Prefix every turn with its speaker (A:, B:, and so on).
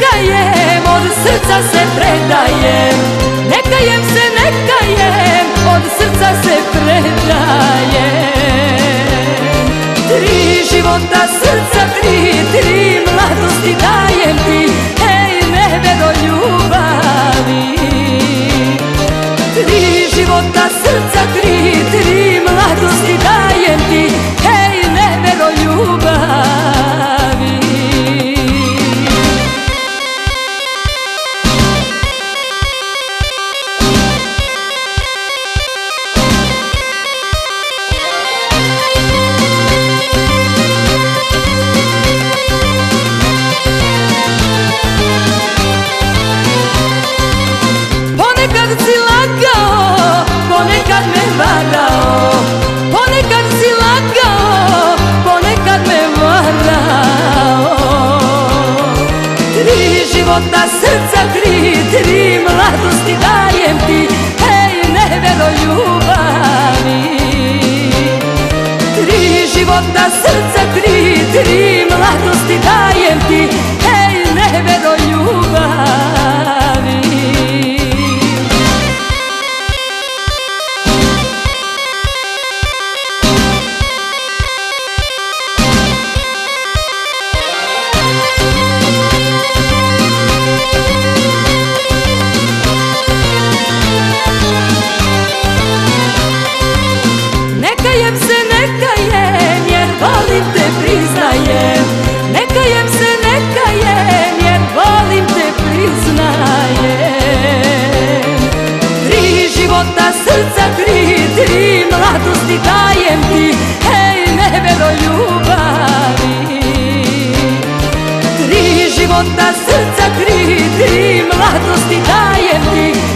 A: predajem, od srca se predajem. života srca tri, tri mladosti da života srca tri, tri Mladosti dajem ti, hej nebelo ljubavi Tri života srca tri, tri Mladosti dajem ti hej nebelo ljubavi.